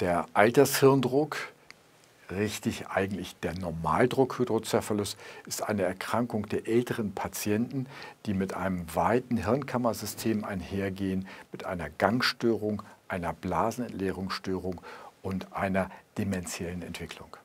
Der Altershirndruck, richtig eigentlich der Normaldruck-Hydrocephalus, ist eine Erkrankung der älteren Patienten, die mit einem weiten Hirnkammersystem einhergehen, mit einer Gangstörung, einer Blasenentleerungsstörung und einer dementiellen Entwicklung.